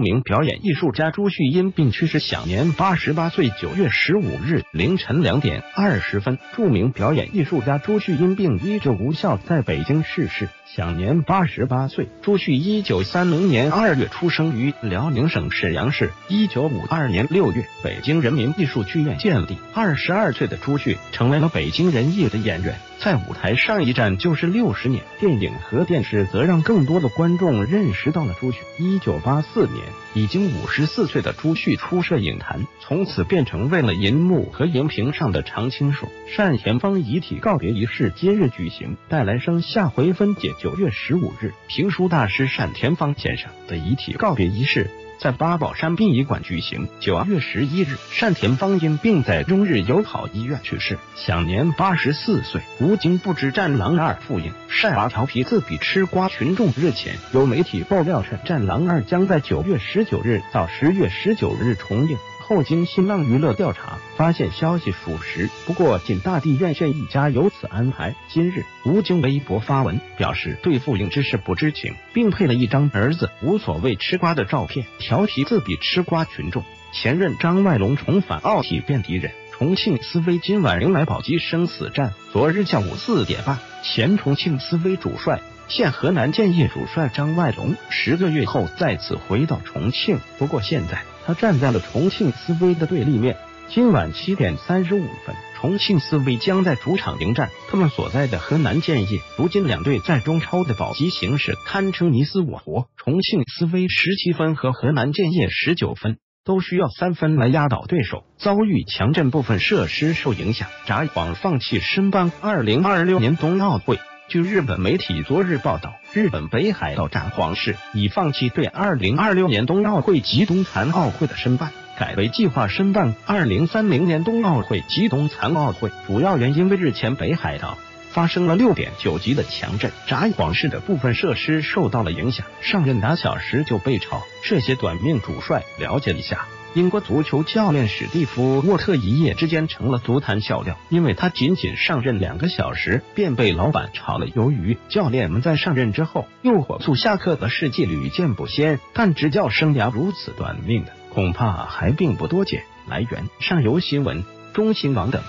名表演艺术家朱旭因病去世，享年八十八岁。九月十五日凌晨两点二十分，著名表演艺术家朱旭因病医治无效，在北京逝世。享年八十八岁。朱旭一九三零年二月出生于辽宁省沈阳市。一九五二年六月，北京人民艺术剧院建立。二十二岁的朱旭成为了北京人艺的演员，在舞台上一站就是六十年。电影和电视则让更多的观众认识到了朱旭。一九八四年，已经五十四岁的朱旭初摄影坛，从此变成为了银幕和荧屏上的常青树。单田芳遗体告别仪式今日举行，带来生下回分解。九月十五日，评书大师单田芳先生的遗体告别仪式在八宝山殡仪馆举行。九月十一日，单田芳因病在中日友好医院去世，享年八十四岁。吴京不知《战狼二》复映，晒娃调皮自比吃瓜群众。日前有媒体爆料称，《战狼二》将在九月十九日到十月十九日重映。后经新浪娱乐调查，发现消息属实。不过，仅大地院线一家有此安排。今日，吴京微博发文表示对复映之事不知情，并配了一张儿子无所谓吃瓜的照片，调皮自比吃瓜群众。前任张外龙重返奥体变敌人，重庆斯威今晚迎来保级生死战。昨日下午四点半，前重庆斯威主帅。现河南建业主帅张外龙十个月后再次回到重庆，不过现在站在了重庆斯威的对立面。今晚七点三十五分，重庆斯威将在主场迎战他们所在的河南建业。如今两队在中超的保级形势堪称你死我活。重庆斯威十七分和河南建业十九分，都需要三分来压倒对手。遭遇强震，部分设施受影响，札幌放弃申办二零二六年冬奥会。据日本媒体昨日报道，日本北海道札幌市已放弃对二零二六年冬奥会及冬残奥会的申办，改为计划申办二零三零年冬奥会及冬残奥会。主要原因为日前北海道发生了六点九级的强震，札幌市的部分设施受到了影响，上任俩小时就被炒。这些短命主帅了解一下。英国足球教练史蒂夫·沃特一夜之间成了足坛笑料，因为他仅仅上任两个小时便被老板炒了鱿鱼。教练们在上任之后又火速下课的事迹屡见不鲜，但执教生涯如此短命的恐怕还并不多见。来源：上游新闻、中新网等。